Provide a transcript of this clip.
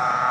Ah!